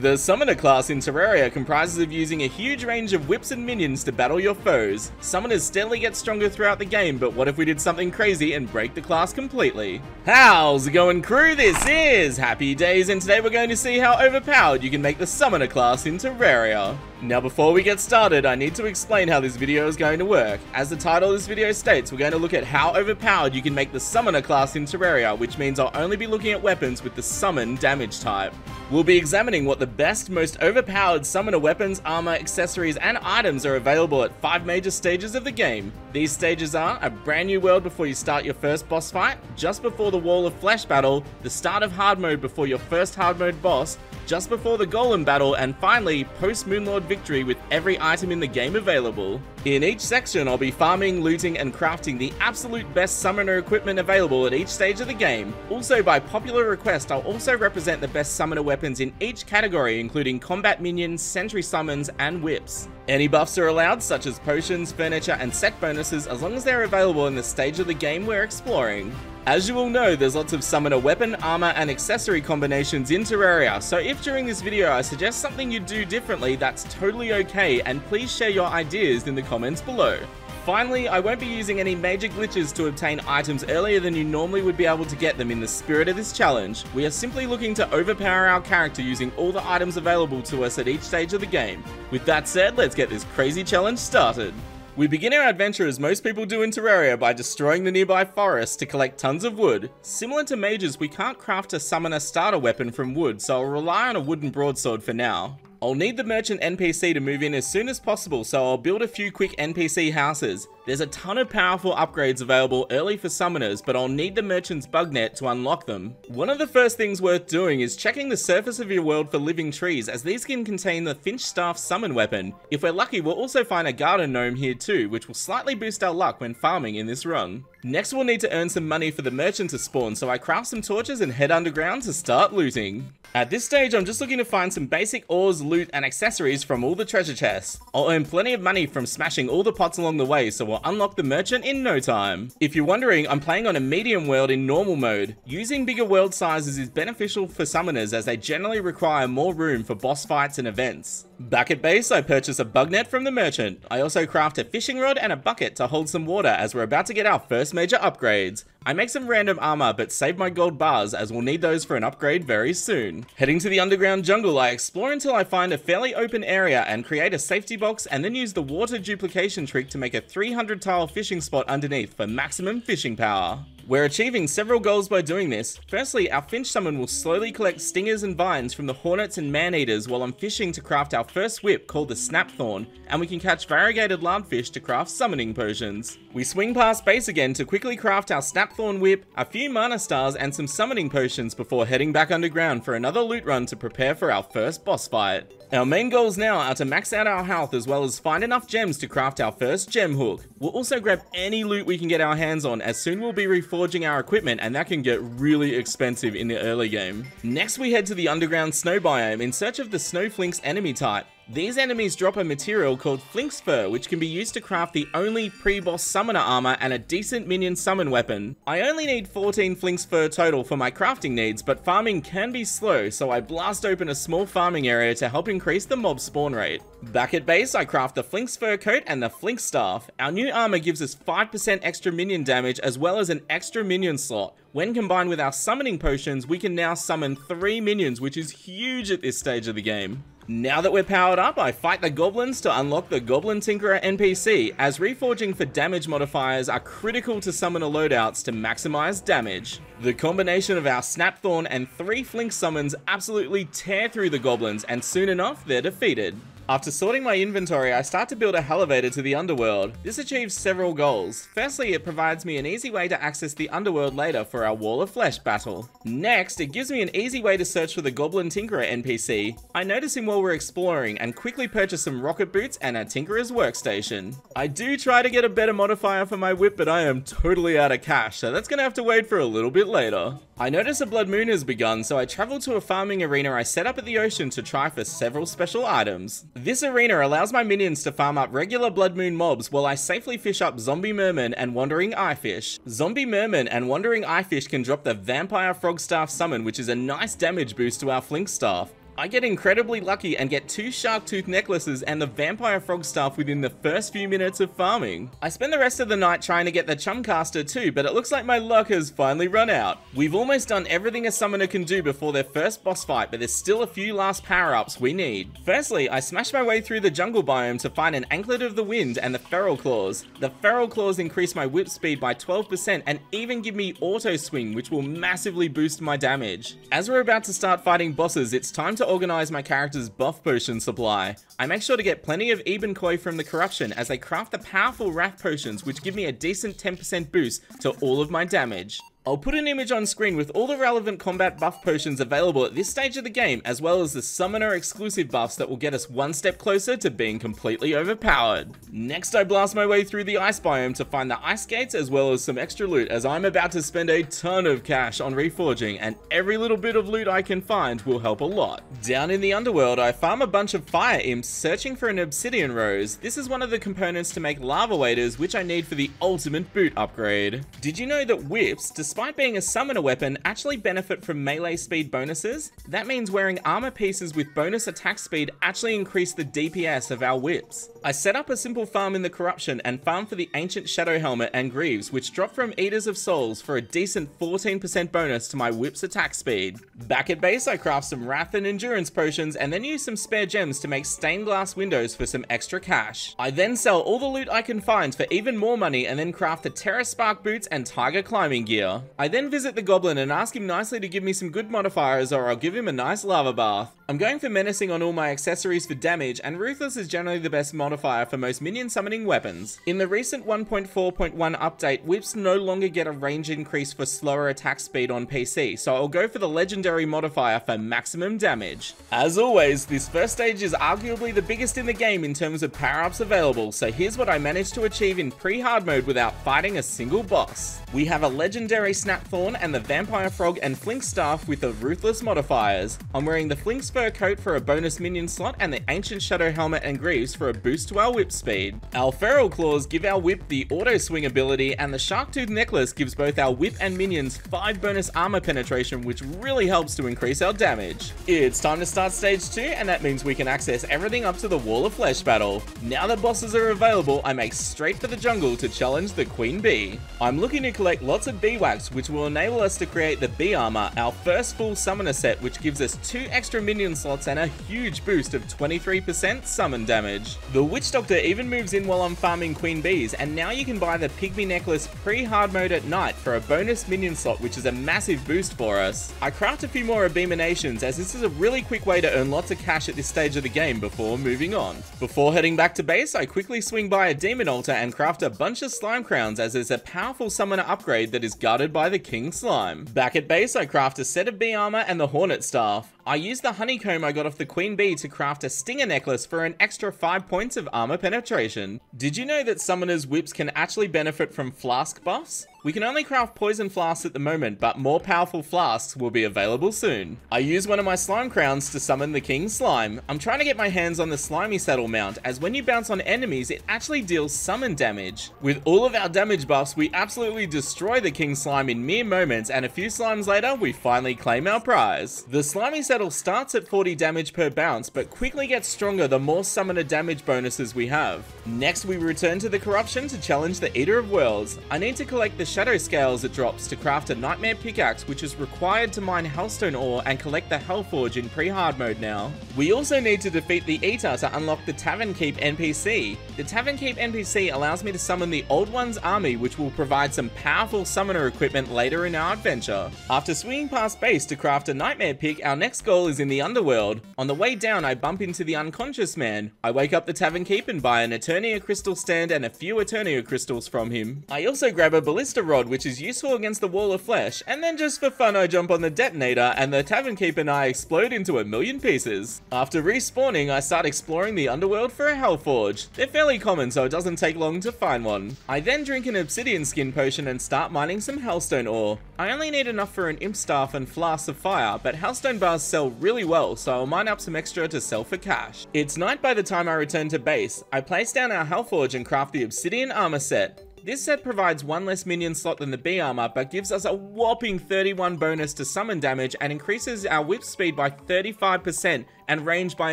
The Summoner class in Terraria comprises of using a huge range of whips and minions to battle your foes. Summoners steadily get stronger throughout the game, but what if we did something crazy and break the class completely? How's it going crew? This is Happy Days and today we're going to see how overpowered you can make the Summoner class in Terraria. Now before we get started, I need to explain how this video is going to work. As the title of this video states, we're going to look at how overpowered you can make the Summoner class in Terraria, which means I'll only be looking at weapons with the Summon damage type. We'll be examining what the best, most overpowered Summoner weapons, armor, accessories, and items are available at 5 major stages of the game. These stages are a brand new world before you start your first boss fight, just before the Wall of Flesh battle, the start of hard mode before your first hard mode boss, just before the Golem battle, and finally, post Moonlord victory with every item in the game available. In each section, I'll be farming, looting, and crafting the absolute best summoner equipment available at each stage of the game. Also, by popular request, I'll also represent the best summoner weapons in each category, including combat minions, sentry summons, and whips. Any buffs are allowed, such as potions, furniture, and set bonuses, as long as they're available in the stage of the game we're exploring. As you all know, there's lots of summoner weapon, armor, and accessory combinations in Terraria, so if during this video I suggest something you do differently, that's totally okay, and please share your ideas in the comments below. Finally, I won't be using any major glitches to obtain items earlier than you normally would be able to get them in the spirit of this challenge. We are simply looking to overpower our character using all the items available to us at each stage of the game. With that said, let's get this crazy challenge started. We begin our adventure as most people do in Terraria by destroying the nearby forest to collect tons of wood. Similar to mages, we can't craft a summoner starter weapon from wood, so I'll rely on a wooden broadsword for now. I'll need the merchant NPC to move in as soon as possible, so I'll build a few quick NPC houses. There's a ton of powerful upgrades available early for summoners, but I'll need the merchant's bug net to unlock them. One of the first things worth doing is checking the surface of your world for living trees, as these can contain the Finch Staff summon weapon. If we're lucky, we'll also find a garden gnome here too, which will slightly boost our luck when farming in this run. Next we'll need to earn some money for the merchant to spawn, so I craft some torches and head underground to start looting. At this stage, I'm just looking to find some basic ores, loot, and accessories from all the treasure chests. I'll earn plenty of money from smashing all the pots along the way, so we'll will unlock the merchant in no time. If you're wondering, I'm playing on a medium world in normal mode. Using bigger world sizes is beneficial for summoners as they generally require more room for boss fights and events. Back at base, I purchase a bug net from the merchant. I also craft a fishing rod and a bucket to hold some water as we're about to get our first major upgrades. I make some random armor, but save my gold bars as we'll need those for an upgrade very soon. Heading to the underground jungle, I explore until I find a fairly open area and create a safety box and then use the water duplication trick to make a 300 tile fishing spot underneath for maximum fishing power. We're achieving several goals by doing this. Firstly, our finch summon will slowly collect stingers and vines from the hornets and man-eaters while I'm fishing to craft our first whip called the Snapthorn, and we can catch variegated lardfish to craft summoning potions. We swing past base again to quickly craft our Snapthorn whip, a few mana stars, and some summoning potions before heading back underground for another loot run to prepare for our first boss fight. Our main goals now are to max out our health as well as find enough gems to craft our first gem hook. We'll also grab any loot we can get our hands on as soon we'll be reforging our equipment and that can get really expensive in the early game. Next we head to the underground snow biome in search of the Snow Flinx enemy type. These enemies drop a material called Flinx Fur, which can be used to craft the only pre-boss summoner armor and a decent minion summon weapon. I only need 14 Flinx Fur total for my crafting needs, but farming can be slow, so I blast open a small farming area to help increase the mob spawn rate. Back at base, I craft the Flinx Fur coat and the Flinx staff. Our new armor gives us 5% extra minion damage as well as an extra minion slot. When combined with our summoning potions, we can now summon 3 minions, which is huge at this stage of the game. Now that we're powered up, I fight the goblins to unlock the Goblin Tinkerer NPC, as reforging for damage modifiers are critical to summoner loadouts to maximize damage. The combination of our Snapthorn and three Flinx summons absolutely tear through the goblins, and soon enough, they're defeated. After sorting my inventory, I start to build a elevator to the underworld. This achieves several goals. Firstly, it provides me an easy way to access the underworld later for our Wall of Flesh battle. Next, it gives me an easy way to search for the Goblin Tinkerer NPC. I notice him while we're exploring and quickly purchase some rocket boots and a Tinkerer's workstation. I do try to get a better modifier for my whip, but I am totally out of cash, so that's gonna have to wait for a little bit later. I notice a blood moon has begun, so I travel to a farming arena I set up at the ocean to try for several special items. This arena allows my minions to farm up regular blood moon mobs while I safely fish up zombie merman and wandering eyefish. Zombie merman and wandering eyefish can drop the vampire frog staff summon which is a nice damage boost to our flinx staff. I get incredibly lucky and get two shark tooth necklaces and the vampire frog staff within the first few minutes of farming. I spend the rest of the night trying to get the chumcaster too, but it looks like my luck has finally run out. We've almost done everything a summoner can do before their first boss fight, but there's still a few last power-ups we need. Firstly, I smash my way through the jungle biome to find an Anklet of the Wind and the Feral Claws. The Feral Claws increase my whip speed by 12% and even give me auto swing, which will massively boost my damage. As we're about to start fighting bosses, it's time to organize my character's buff potion supply. I make sure to get plenty of Ebonkoi from the Corruption as they craft the powerful Wrath potions which give me a decent 10% boost to all of my damage. I'll put an image on screen with all the relevant combat buff potions available at this stage of the game, as well as the summoner exclusive buffs that will get us one step closer to being completely overpowered. Next I blast my way through the ice biome to find the ice skates as well as some extra loot as I'm about to spend a ton of cash on reforging and every little bit of loot I can find will help a lot. Down in the underworld I farm a bunch of fire imps searching for an obsidian rose. This is one of the components to make lava waders which I need for the ultimate boot upgrade. Did you know that whips, despite despite being a summoner weapon, actually benefit from melee speed bonuses. That means wearing armor pieces with bonus attack speed actually increase the DPS of our whips. I set up a simple farm in the Corruption and farm for the Ancient Shadow Helmet and Greaves, which drop from Eaters of Souls for a decent 14% bonus to my whip's attack speed. Back at base, I craft some Wrath and Endurance potions and then use some spare gems to make stained glass windows for some extra cash. I then sell all the loot I can find for even more money and then craft the Terraspark boots and Tiger climbing gear. I then visit the goblin and ask him nicely to give me some good modifiers or I'll give him a nice lava bath. I'm going for menacing on all my accessories for damage and ruthless is generally the best modifier for most minion summoning weapons. In the recent 1.4.1 update, whips no longer get a range increase for slower attack speed on PC, so I'll go for the legendary modifier for maximum damage. As always, this first stage is arguably the biggest in the game in terms of power-ups available, so here's what I managed to achieve in pre-hard mode without fighting a single boss. We have a legendary Snapthorn and the Vampire Frog and Flinx Staff with the Ruthless modifiers. I'm wearing the Flinx Fur Coat for a bonus minion slot and the Ancient Shadow Helmet and Greaves for a boost to our whip speed. Our Feral Claws give our whip the auto swing ability and the Shark Tooth Necklace gives both our whip and minions 5 bonus armor penetration which really helps to increase our damage. It's time to start stage 2 and that means we can access everything up to the Wall of Flesh battle. Now that bosses are available, I make straight for the jungle to challenge the Queen Bee. I'm looking to collect lots of bee wax which will enable us to create the bee armor, our first full summoner set which gives us 2 extra minion slots and a huge boost of 23% summon damage. The Witch Doctor even moves in while I'm farming Queen Bees, and now you can buy the Pygmy Necklace pre-hard mode at night for a bonus minion slot, which is a massive boost for us. I craft a few more Abeeminations, as this is a really quick way to earn lots of cash at this stage of the game before moving on. Before heading back to base, I quickly swing by a Demon Altar and craft a bunch of Slime Crowns, as there's a powerful summoner upgrade that is guarded by the King Slime. Back at base, I craft a set of Bee Armor and the Hornet Staff. I use the honeycomb I got off the Queen Bee to craft a Stinger necklace for an extra 5 points of armor penetration. Did you know that summoners' whips can actually benefit from flask buffs? We can only craft poison flasks at the moment, but more powerful flasks will be available soon. I use one of my slime crowns to summon the king slime. I'm trying to get my hands on the slimy saddle mount, as when you bounce on enemies, it actually deals summon damage. With all of our damage buffs, we absolutely destroy the king slime in mere moments, and a few slimes later, we finally claim our prize. The slimy saddle starts at 40 damage per bounce, but quickly gets stronger the more summoner damage bonuses we have. Next, we return to the corruption to challenge the Eater of Worlds. I need to collect the shadow scales it drops to craft a nightmare pickaxe which is required to mine hellstone ore and collect the hellforge in pre-hard mode now. We also need to defeat the Eater to unlock the Tavern Keep NPC. The Tavern Keep NPC allows me to summon the Old One's army which will provide some powerful summoner equipment later in our adventure. After swinging past base to craft a nightmare pick, our next goal is in the underworld. On the way down I bump into the unconscious man. I wake up the Tavern Keep and buy an Eternia crystal stand and a few Eternia crystals from him. I also grab a ballista rod which is useful against the wall of flesh, and then just for fun I jump on the detonator and the tavern keep and I explode into a million pieces. After respawning, I start exploring the underworld for a hellforge. They're fairly common so it doesn't take long to find one. I then drink an obsidian skin potion and start mining some hellstone ore. I only need enough for an imp staff and flasks of fire, but hellstone bars sell really well so I'll mine up some extra to sell for cash. It's night by the time I return to base. I place down our hellforge and craft the obsidian armor set. This set provides one less minion slot than the Bee armor, but gives us a whopping 31 bonus to summon damage and increases our whip speed by 35% and range by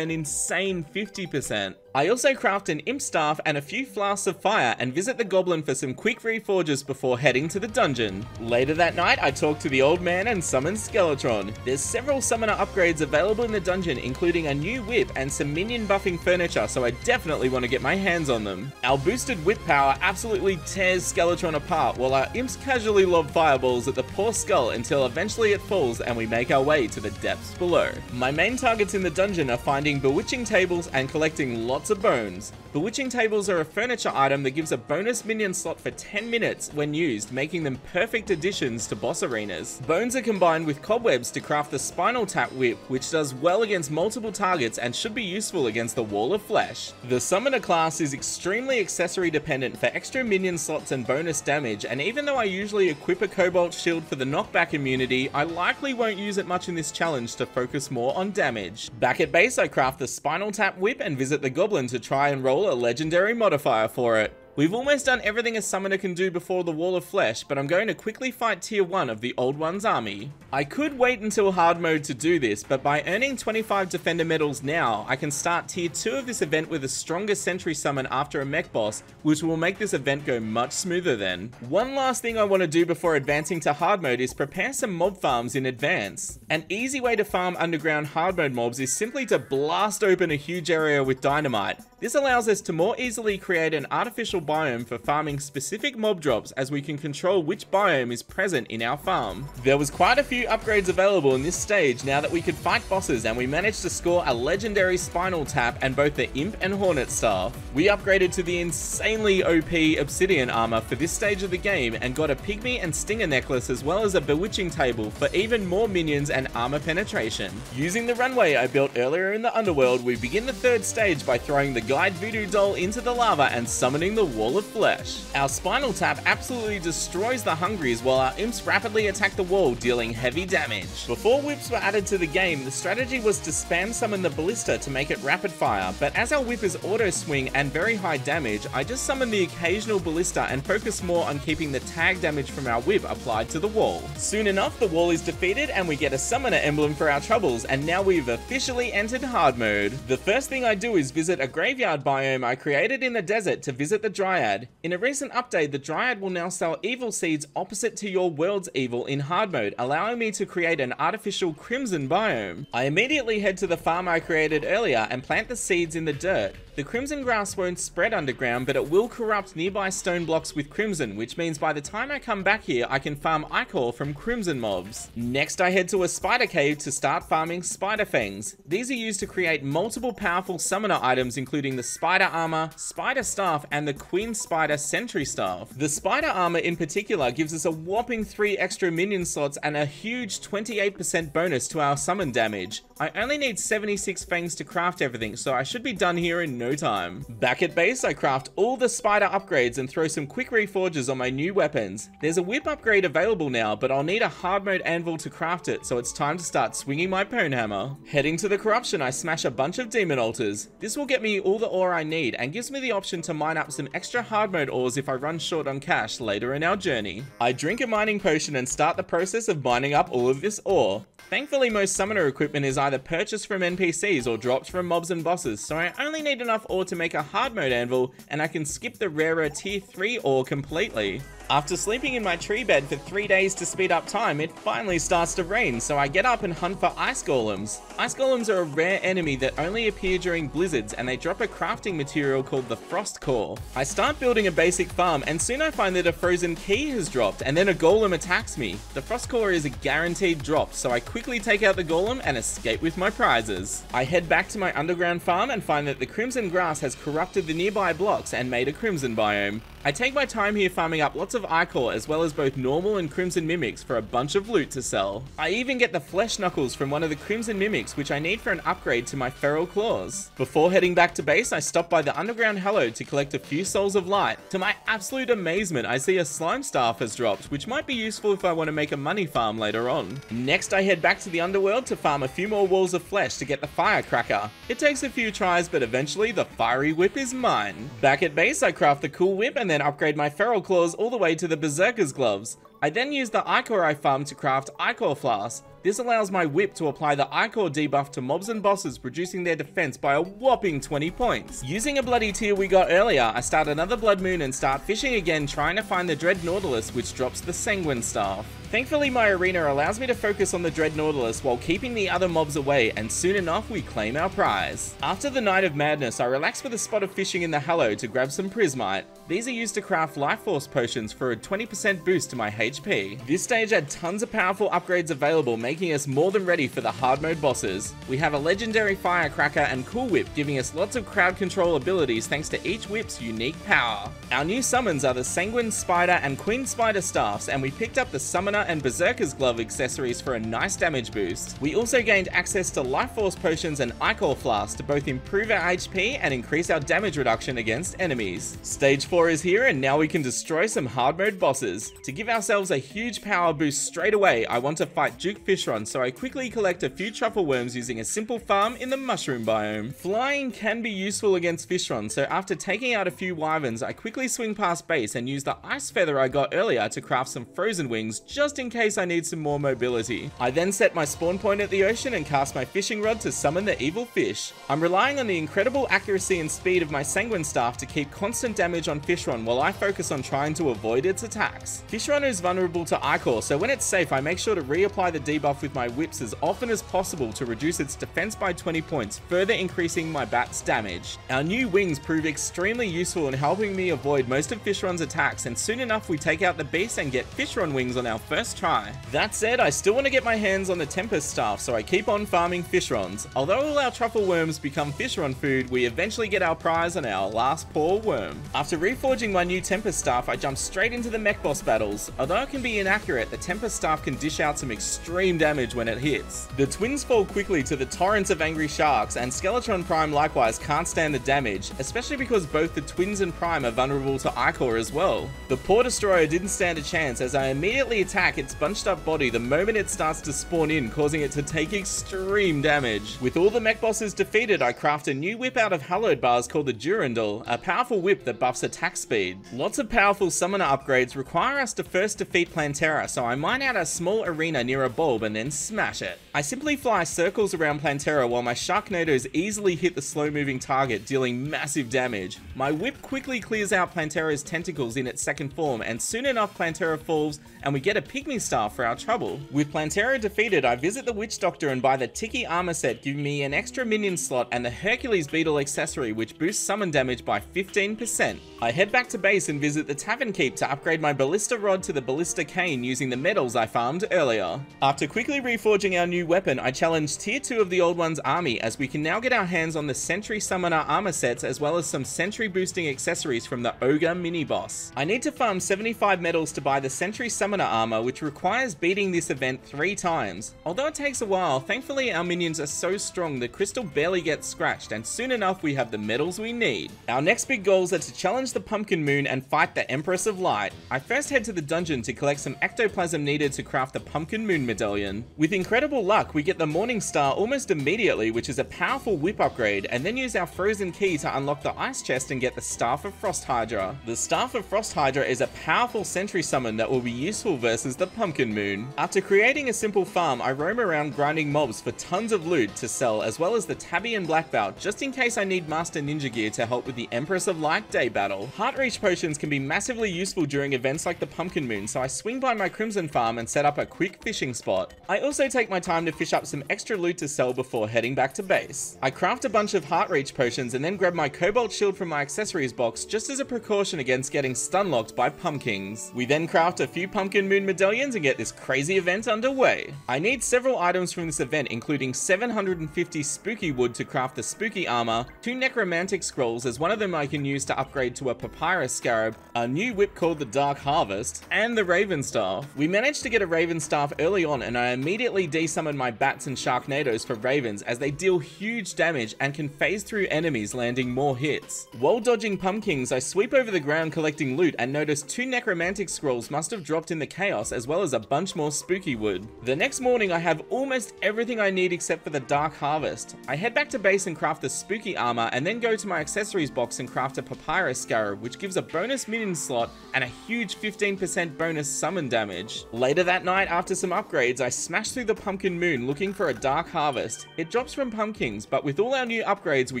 an insane 50%. I also craft an imp staff and a few flasks of fire and visit the goblin for some quick reforges before heading to the dungeon. Later that night, I talk to the old man and summon Skeletron. There's several summoner upgrades available in the dungeon, including a new whip and some minion buffing furniture, so I definitely want to get my hands on them. Our boosted whip power absolutely tears Skeletron apart, while our imps casually lob fireballs at the poor skull until eventually it falls and we make our way to the depths below. My main targets in the dungeon are finding bewitching tables and collecting lots of bones. Bewitching tables are a furniture item that gives a bonus minion slot for 10 minutes when used, making them perfect additions to boss arenas. Bones are combined with cobwebs to craft the Spinal Tap Whip, which does well against multiple targets and should be useful against the Wall of Flesh. The Summoner class is extremely accessory dependent for extra minion slots and bonus damage, and even though I usually equip a Cobalt Shield for the knockback immunity, I likely won't use it much in this challenge to focus more on damage. Back at base, I craft the Spinal Tap Whip and visit the Goblin to try and roll a legendary modifier for it. We've almost done everything a summoner can do before the Wall of Flesh, but I'm going to quickly fight tier 1 of the Old One's army. I could wait until hard mode to do this, but by earning 25 defender medals now, I can start tier 2 of this event with a stronger sentry summon after a mech boss, which will make this event go much smoother then. One last thing I want to do before advancing to hard mode is prepare some mob farms in advance. An easy way to farm underground hard mode mobs is simply to blast open a huge area with dynamite. This allows us to more easily create an artificial biome for farming specific mob drops as we can control which biome is present in our farm. There was quite a few upgrades available in this stage now that we could fight bosses and we managed to score a legendary spinal tap and both the imp and hornet staff. We upgraded to the insanely OP obsidian armor for this stage of the game and got a pygmy and stinger necklace as well as a bewitching table for even more minions and armor penetration. Using the runway I built earlier in the underworld, we begin the third stage by throwing the guide voodoo doll into the lava and summoning the wall of flesh. Our spinal tap absolutely destroys the hungries while our imps rapidly attack the wall dealing heavy damage. Before whips were added to the game, the strategy was to spam summon the ballista to make it rapid fire, but as our whip is auto swing and very high damage, I just summon the occasional ballista and focus more on keeping the tag damage from our whip applied to the wall. Soon enough, the wall is defeated and we get a summoner emblem for our troubles, and now we've officially entered hard mode. The first thing I do is visit a grave graveyard biome I created in the desert to visit the Dryad. In a recent update, the Dryad will now sell evil seeds opposite to your world's evil in hard mode, allowing me to create an artificial crimson biome. I immediately head to the farm I created earlier and plant the seeds in the dirt. The crimson grass won't spread underground, but it will corrupt nearby stone blocks with crimson, which means by the time I come back here, I can farm ichor from crimson mobs. Next, I head to a spider cave to start farming spider fangs. These are used to create multiple powerful summoner items, including the spider armor, spider staff, and the queen spider sentry staff. The spider armor in particular gives us a whopping 3 extra minion slots and a huge 28% bonus to our summon damage. I only need 76 fangs to craft everything, so I should be done here in no time. Back at base, I craft all the spider upgrades and throw some quick reforges on my new weapons. There's a whip upgrade available now, but I'll need a hard mode anvil to craft it, so it's time to start swinging my Pwnhammer. Heading to the corruption, I smash a bunch of demon altars. This will get me all the ore I need and gives me the option to mine up some extra hard mode ores if I run short on cash later in our journey. I drink a mining potion and start the process of mining up all of this ore. Thankfully, most summoner equipment is either purchased from NPCs or dropped from mobs and bosses, so I only need enough ore to make a hard mode anvil, and I can skip the rarer tier 3 ore completely. After sleeping in my tree bed for three days to speed up time, it finally starts to rain, so I get up and hunt for ice golems. Ice golems are a rare enemy that only appear during blizzards, and they drop a crafting material called the frost core. I start building a basic farm, and soon I find that a frozen key has dropped, and then a golem attacks me. The frost core is a guaranteed drop, so I quickly take out the golem and escape with my prizes. I head back to my underground farm and find that the crimson grass has corrupted the nearby blocks and made a crimson biome. I take my time here farming up lots of Ichor as well as both normal and Crimson Mimics for a bunch of loot to sell. I even get the Flesh Knuckles from one of the Crimson Mimics which I need for an upgrade to my Feral Claws. Before heading back to base, I stop by the Underground Hallow to collect a few Souls of Light. To my absolute amazement, I see a Slime Staff has dropped, which might be useful if I want to make a money farm later on. Next, I head back to the Underworld to farm a few more Walls of Flesh to get the Firecracker. It takes a few tries, but eventually the Fiery Whip is mine. Back at base, I craft the Cool Whip and then then upgrade my Feral Claws all the way to the Berserker's Gloves. I then use the Ichor I farmed to craft Ichor Flask. This allows my whip to apply the Ichor debuff to mobs and bosses, reducing their defense by a whopping 20 points. Using a bloody tear we got earlier, I start another Blood Moon and start fishing again trying to find the Dreadnautilus which drops the Sanguine Staff. Thankfully my arena allows me to focus on the Dreadnautilus while keeping the other mobs away and soon enough we claim our prize. After the Night of Madness I relax with a spot of fishing in the Hallow to grab some Prismite. These are used to craft Life Force potions for a 20% boost to my HP. This stage had tons of powerful upgrades available making us more than ready for the hard mode bosses. We have a legendary Firecracker and Cool Whip giving us lots of crowd control abilities thanks to each whip's unique power. Our new summons are the Sanguine Spider and Queen Spider staffs and we picked up the Summoner and Berserker's Glove accessories for a nice damage boost. We also gained access to Life Force potions and Ichor Flasks to both improve our HP and increase our damage reduction against enemies. Stage 4 is here and now we can destroy some hard mode bosses. To give ourselves a huge power boost straight away, I want to fight Duke Fishron so I quickly collect a few truffle worms using a simple farm in the mushroom biome. Flying can be useful against Fishron, so after taking out a few wyverns, I quickly swing past base and use the ice feather I got earlier to craft some frozen wings just in case I need some more mobility. I then set my spawn point at the ocean and cast my fishing rod to summon the evil fish. I'm relying on the incredible accuracy and speed of my sanguine staff to keep constant damage on Fishron while I focus on trying to avoid its attacks. Fishron is vulnerable to Ichor, so when it's safe I make sure to reapply the debuff with my whips as often as possible to reduce its defense by 20 points, further increasing my bat's damage. Our new wings prove extremely useful in helping me avoid most of Fishron's attacks and soon enough we take out the beast and get Fishron wings on our first try. That said, I still want to get my hands on the Tempest staff so I keep on farming Fishrons. Although all our truffle worms become Fishron food, we eventually get our prize on our last poor worm. After reforging my new Tempest staff, I jump straight into the mech boss battles. Although it can be inaccurate, the Tempest staff can dish out some extreme damage when it hits. The twins fall quickly to the torrents of angry sharks, and Skeletron Prime likewise can't stand the damage, especially because both the twins and Prime are vulnerable to Ichor as well. The poor Destroyer didn't stand a chance as I immediately attack its bunched up body the moment it starts to spawn in, causing it to take extreme damage. With all the mech bosses defeated, I craft a new whip out of hallowed bars called the Durandal, a powerful whip that buffs attack speed. Lots of powerful summoner upgrades require us to first defeat Plantera, so I mine out a small arena near a bulb and then smash it. I simply fly circles around Plantera while my Sharknadoes easily hit the slow moving target, dealing massive damage. My whip quickly clears out Plantera's tentacles in its second form, and soon enough Plantera falls and we get a Pygmy Star for our trouble. With Plantera defeated, I visit the Witch Doctor and buy the Tiki armor set, giving me an extra minion slot and the Hercules Beetle accessory, which boosts summon damage by 15%. I head back to base and visit the Tavern Keep to upgrade my Ballista Rod to the Ballista Cane using the medals I farmed earlier. After quickly reforging our new weapon, I challenge Tier 2 of the Old One's army as we can now get our hands on the Sentry Summoner armor sets as well as some Sentry boosting accessories from the Ogre mini boss. I need to farm 75 medals to buy the Sentry Summoner armor, which requires beating this event three times. Although it takes a while, thankfully our minions are so strong the crystal barely gets scratched, and soon enough we have the medals we need. Our next big goals are to challenge the Pumpkin Moon and fight the Empress of Light. I first head to the dungeon to collect some ectoplasm needed to craft the Pumpkin Moon Medallion. With incredible luck, we get the Morning Star almost immediately, which is a powerful whip upgrade, and then use our frozen key to unlock the ice chest and get the Staff of Frost Hydra. The Staff of Frost Hydra is a powerful sentry summon that will be useful versus the Pumpkin Moon. After creating a simple farm, I roam around grinding mobs for tons of loot to sell, as well as the Tabi and Black Belt, just in case I need Master Ninja Gear to help with the Empress of Light day battle. Heartreach potions can be massively useful during events like the Pumpkin Moon, so I swing by my Crimson farm and set up a quick fishing spot. I also take my time to fish up some extra loot to sell before heading back to base. I craft a bunch of Heartreach potions and then grab my Cobalt Shield from my accessories box just as a precaution against getting stun locked by Pumpkins. We then craft a few Pumpkin Moon medallions and get this crazy event underway. I need several items from this event including 750 spooky wood to craft the spooky armor, two necromantic scrolls as one of them I can use to upgrade to a papyrus scarab, a new whip called the Dark Harvest, and the Raven Staff. We managed to get a Raven Staff early on and I immediately desummoned my bats and sharknadoes for ravens as they deal huge damage and can phase through enemies landing more hits. While dodging pumpkins, I sweep over the ground collecting loot and notice two necromantic scrolls must have dropped in the chaos Chaos, as well as a bunch more spooky wood. The next morning, I have almost everything I need except for the Dark Harvest. I head back to base and craft the spooky armor, and then go to my accessories box and craft a Papyrus Scarab, which gives a bonus minion slot and a huge 15% bonus summon damage. Later that night, after some upgrades, I smash through the Pumpkin Moon looking for a Dark Harvest. It drops from pumpkins, but with all our new upgrades, we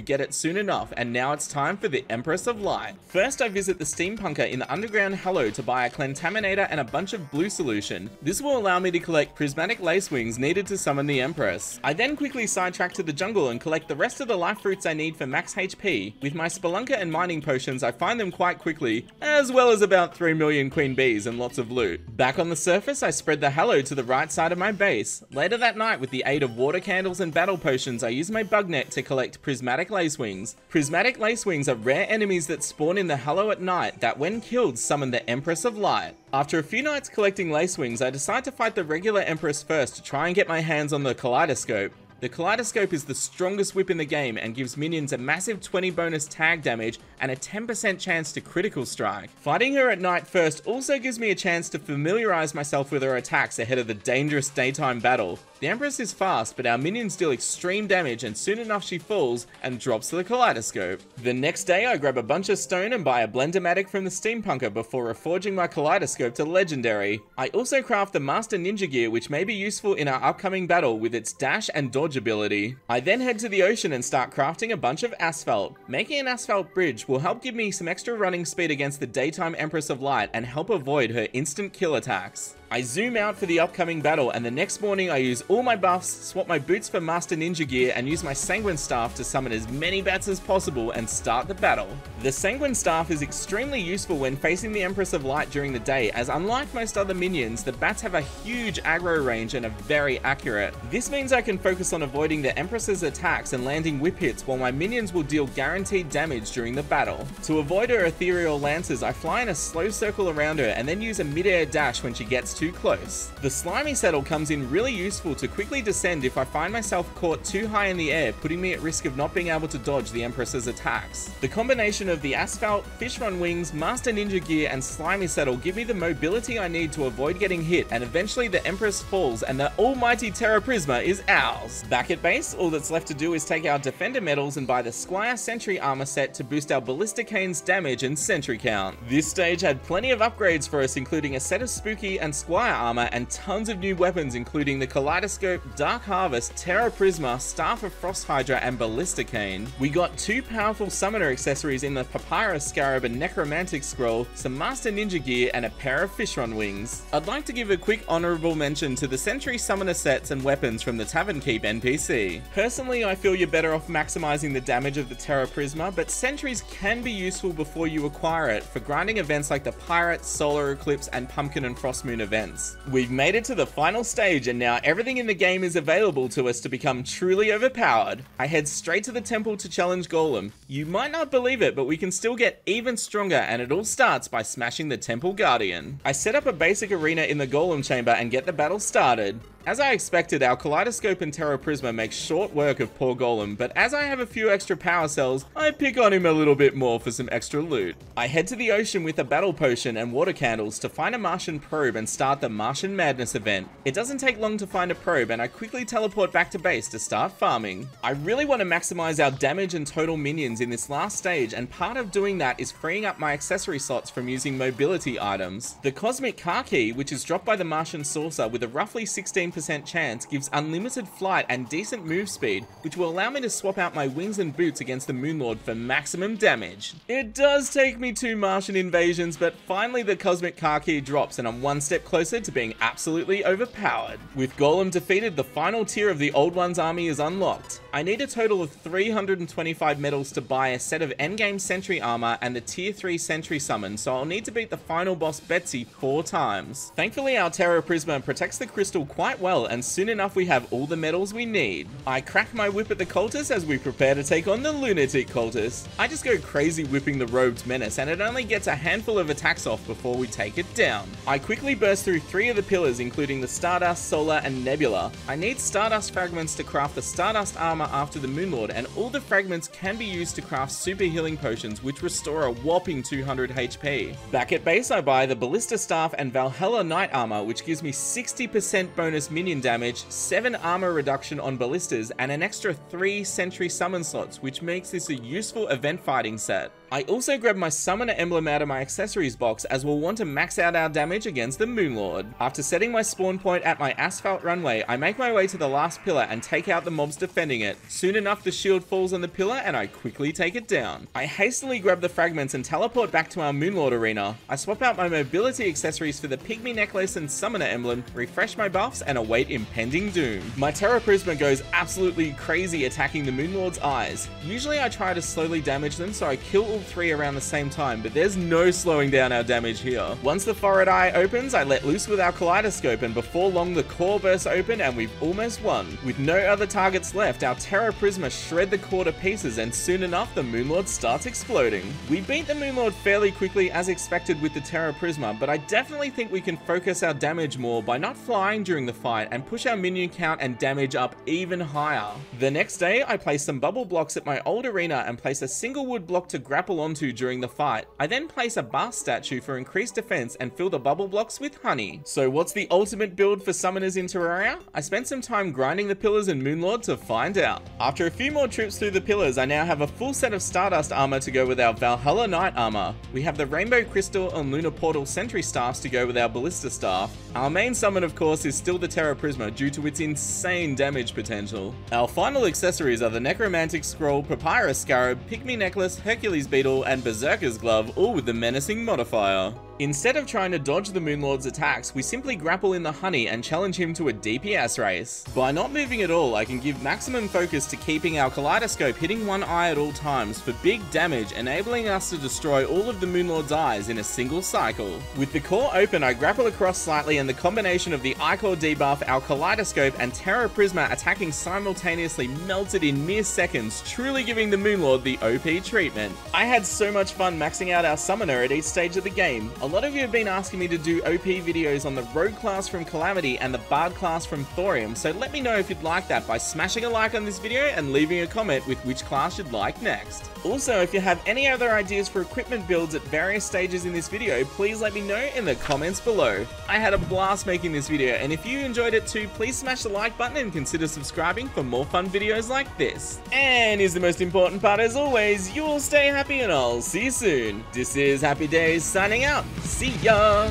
get it soon enough, and now it's time for the Empress of Light. First, I visit the Steampunker in the underground Hallow to buy a Clentaminator and a bunch of blue solution. This will allow me to collect prismatic lace wings needed to summon the Empress. I then quickly sidetrack to the jungle and collect the rest of the life fruits I need for max HP. With my Spelunker and mining potions, I find them quite quickly, as well as about 3 million queen bees and lots of loot. Back on the surface, I spread the Hallow to the right side of my base. Later that night, with the aid of water candles and battle potions, I use my bug net to collect prismatic lace wings. Prismatic lace wings are rare enemies that spawn in the Hallow at night that when killed summon the Empress of Light. After a few nights collecting lacewings, I decide to fight the regular Empress first to try and get my hands on the Kaleidoscope. The Kaleidoscope is the strongest whip in the game and gives minions a massive 20 bonus tag damage and a 10% chance to critical strike. Fighting her at night first also gives me a chance to familiarize myself with her attacks ahead of the dangerous daytime battle. The Empress is fast, but our minions deal extreme damage and soon enough she falls and drops to the Kaleidoscope. The next day I grab a bunch of stone and buy a Blendermatic from the Steampunker before reforging my Kaleidoscope to Legendary. I also craft the Master Ninja Gear which may be useful in our upcoming battle with its dash and dodge ability. I then head to the ocean and start crafting a bunch of asphalt. Making an asphalt bridge will help give me some extra running speed against the daytime Empress of Light and help avoid her instant kill attacks. I zoom out for the upcoming battle and the next morning I use all my buffs, swap my boots for Master Ninja gear and use my Sanguine Staff to summon as many bats as possible and start the battle. The Sanguine Staff is extremely useful when facing the Empress of Light during the day as unlike most other minions, the bats have a huge aggro range and are very accurate. This means I can focus on avoiding the Empress's attacks and landing whip hits while my minions will deal guaranteed damage during the battle. To avoid her ethereal lances, I fly in a slow circle around her and then use a mid-air dash when she gets too close. The slimy saddle comes in really useful to quickly descend if I find myself caught too high in the air, putting me at risk of not being able to dodge the Empress's attacks. The combination of the asphalt, fishron wings, master ninja gear, and slimy saddle give me the mobility I need to avoid getting hit, and eventually the Empress falls and the almighty Terra Prisma is ours. Back at base, all that's left to do is take our defender medals and buy the Squire Sentry armor set to boost our Ballista Cane's damage and sentry count. This stage had plenty of upgrades for us, including a set of Spooky and Squire armor and tons of new weapons including the Kaleidoscope, Dark Harvest, Terra Prisma, Staff of Frost Hydra, and Ballista Cane. We got two powerful summoner accessories in the Papyrus Scarab and Necromantic Scroll, some Master Ninja gear, and a pair of Fishron wings. I'd like to give a quick honorable mention to the Sentry Summoner sets and weapons from the Tavern Keep NPC. Personally, I feel you're better off maximizing the damage of the Terra Prisma, but Sentries can be useful before you acquire it for grinding events like the Pirate, Solar Eclipse, and Pumpkin and Frost Moon events. We've made it to the final stage and now everything in the game is available to us to become truly overpowered. I head straight to the temple to challenge Golem. You might not believe it, but we can still get even stronger and it all starts by smashing the Temple Guardian. I set up a basic arena in the Golem chamber and get the battle started. As I expected, our Kaleidoscope and Terra Prisma make short work of poor Golem, but as I have a few extra power cells, I pick on him a little bit more for some extra loot. I head to the ocean with a battle potion and water candles to find a Martian probe and start the Martian Madness event. It doesn't take long to find a probe and I quickly teleport back to base to start farming. I really want to maximize our damage and total minions in this last stage and part of doing that is freeing up my accessory slots from using mobility items. The Cosmic Car Key, which is dropped by the Martian Saucer with a roughly 16 percent chance gives unlimited flight and decent move speed, which will allow me to swap out my wings and boots against the Moonlord for maximum damage. It does take me two Martian invasions, but finally the Cosmic Key drops and I'm one step closer to being absolutely overpowered. With Golem defeated, the final tier of the Old One's army is unlocked. I need a total of 325 medals to buy a set of endgame sentry armor and the tier 3 sentry summon, so I'll need to beat the final boss Betsy four times. Thankfully our Terra Prisma protects the crystal quite well well, and soon enough we have all the medals we need. I crack my whip at the cultists as we prepare to take on the lunatic cultists. I just go crazy whipping the robed menace, and it only gets a handful of attacks off before we take it down. I quickly burst through three of the pillars, including the Stardust, Solar, and Nebula. I need Stardust fragments to craft the Stardust armor after the Moonlord, and all the fragments can be used to craft super healing potions, which restore a whopping 200 HP. Back at base, I buy the Ballista Staff and Valhalla Knight armor, which gives me 60% bonus minion damage, 7 armor reduction on ballistas, and an extra 3 sentry summon slots, which makes this a useful event fighting set. I also grab my summoner emblem out of my accessories box as we'll want to max out our damage against the Moonlord. After setting my spawn point at my asphalt runway, I make my way to the last pillar and take out the mobs defending it. Soon enough the shield falls on the pillar and I quickly take it down. I hastily grab the fragments and teleport back to our Moonlord arena. I swap out my mobility accessories for the pygmy necklace and summoner emblem, refresh my buffs and await impending doom. My Terra Prisma goes absolutely crazy attacking the Moonlord's eyes. Usually I try to slowly damage them so I kill three around the same time, but there's no slowing down our damage here. Once the forward eye opens, I let loose with our kaleidoscope, and before long the core bursts open and we've almost won. With no other targets left, our Terra Prisma shred the core to pieces, and soon enough the Moonlord starts exploding. We beat the Moonlord fairly quickly as expected with the Terra Prisma, but I definitely think we can focus our damage more by not flying during the fight and push our minion count and damage up even higher. The next day, I place some bubble blocks at my old arena and place a single wood block to grapple onto during the fight. I then place a bar statue for increased defense and fill the bubble blocks with honey. So what's the ultimate build for summoners in Terraria? I spent some time grinding the pillars in Moonlord to find out. After a few more trips through the pillars, I now have a full set of Stardust armor to go with our Valhalla Knight armor. We have the Rainbow Crystal and Lunar Portal Sentry staffs to go with our Ballista staff. Our main summon, of course, is still the Terra Prisma due to its insane damage potential. Our final accessories are the Necromantic Scroll, Papyrus Scarab, Pygmy Necklace, Hercules Beetle, and Berserker's Glove, all with the Menacing modifier. Instead of trying to dodge the Moonlord's attacks, we simply grapple in the honey and challenge him to a DPS race. By not moving at all, I can give maximum focus to keeping our kaleidoscope hitting one eye at all times for big damage, enabling us to destroy all of the Moonlord's eyes in a single cycle. With the core open, I grapple across slightly and the combination of the Ichor debuff, our kaleidoscope, and Terra Prisma attacking simultaneously melted in mere seconds, truly giving the Moonlord the OP treatment. I had so much fun maxing out our summoner at each stage of the game. A lot of you have been asking me to do OP videos on the Rogue class from Calamity and the Bard class from Thorium, so let me know if you'd like that by smashing a like on this video and leaving a comment with which class you'd like next. Also, if you have any other ideas for equipment builds at various stages in this video, please let me know in the comments below. I had a blast making this video, and if you enjoyed it too, please smash the like button and consider subscribing for more fun videos like this. And is the most important part as always, you will stay happy and I'll see you soon. This is Happy Days signing out. See ya!